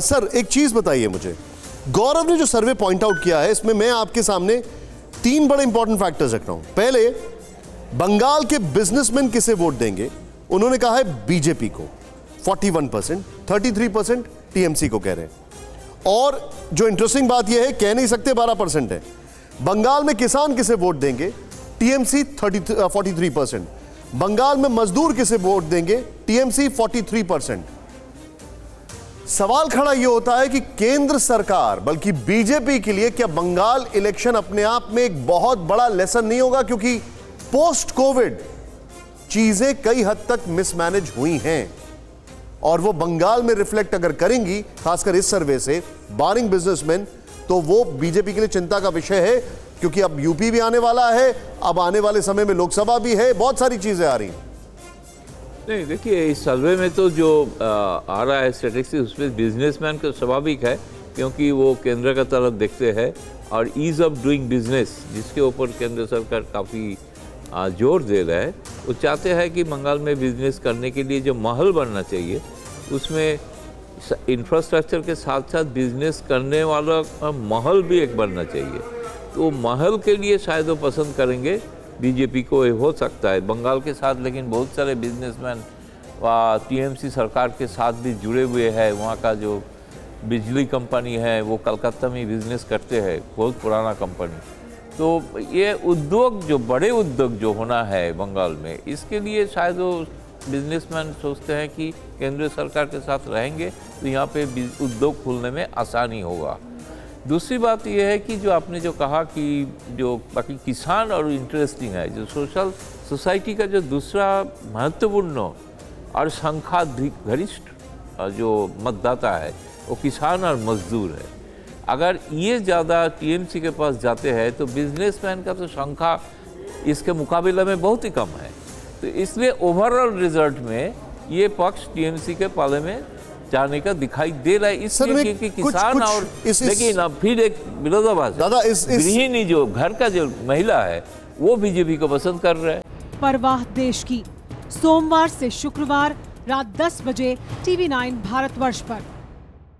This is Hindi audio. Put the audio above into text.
सर, एक चीज़ बताइए मुझे। गौरव ने जो सर्वे पॉइंट आउट किया है, इसमें मैं आपके सामने तीन बड़े इंपॉर्टेंट फैक्टर्स रख रहा हूँ। पहले, बंगाल के बिजनेसमैन किसे वोट देंगे? उन्होंने कहा है बीजेपी को। 41 परसेंट थर्टी परसेंट टीएमसी को कह रहे हैं। और जो इंटरेस्टिंग बात यह है, कह नहीं सकते 12 परसेंट है। बंगाल में किसान किसे वोट देंगे? TMC thirty forty percent Bengal में मजदूर किसे वोट देंगे? टीएमसी 43 परसेंट सवाल खड़ा यह होता है कि केंद्र सरकार, बल्कि बीजेपी के लिए क्या बंगाल इलेक्शन अपने आप में एक बहुत बड़ा लेसन नहीं होगा? क्योंकि पोस्ट कोविड चीज़ें कई हद तक मिसमैनेज हुई हैं। और वो बंगाल में रिफ्लेक्ट अगर करेंगी, खासकर इस सर्वे से बारिंग बिजनेसमैन तो वो बीजेपी के लिए चिंता का विषय है। क्योंकि अब यूपी भी आने वाला है, अब आने वाले समय में लोकसभा भी है, बहुत सारी चीज़ें आ रही हैं। नहीं देखिए इस सर्वे में तो जो आ, आ रहा है स्टेटिस्टिक्स उसमें बिजनेसमैन का स्वाभाविक है क्योंकि वो केंद्र का तरफ़ देखते हैं और ईज़ ऑफ़ डूइंग बिज़नेस जिसके ऊपर केंद्र सरकार काफ़ी ज़ोर दे रहा है वो चाहते हैं कि बंगाल में बिज़नेस करने के लिए जो माहौल बनना चाहिए उसमें इंफ्रास्ट्रक्चर के साथ साथ बिज़नेस करने वाला माहौल भी एक बनना चाहिए। तो महल के लिए शायद वो पसंद करेंगे बीजेपी को हो सकता है, बंगाल के साथ, लेकिन बहुत सारे बिजनेसमैन टीएमसी सरकार के साथ भी जुड़े हुए हैं। वहाँ का जो बिजली कंपनी है, वो कलकत्ता में बिज़नेस करते हैं, बहुत पुराना कंपनी तो ये उद्योग, जो बड़े उद्योग जो होना है बंगाल में, इसके लिए शायद वो बिजनेसमैन सोचते हैं कि केंद्र सरकार के साथ रहेंगे तो यहाँ पे उद्योग खुलने में आसानी होगा। दूसरी बात यह है कि जो आपने जो कहा कि जो बाकी किसान और इंटरेस्टिंग है, जो सोशल सोसाइटी का जो दूसरा महत्वपूर्ण और संख्याधिक घरिष्ठ जो मतदाता है, वो किसान और मजदूर है। अगर ये ज़्यादा टीएमसी के पास जाते हैं तो बिजनेसमैन का तो संख्या इसके मुकाबले में बहुत ही कम है। तो इसलिए ओवरऑल रिज़ल्ट में ये पक्ष टीएमसी के पाले में जाने का दिखाई दे रहा है इसलिए कि किसान कुछ, और इस, लेकिन अब फिर एक विरोधाभास दादा इस, गृहिणी जो घर का जो महिला है वो बीजेपी को पसंद कर रहे है। परवाह देश की। सोमवार से शुक्रवार रात 10 बजे टीवी 9 भारतवर्ष पर।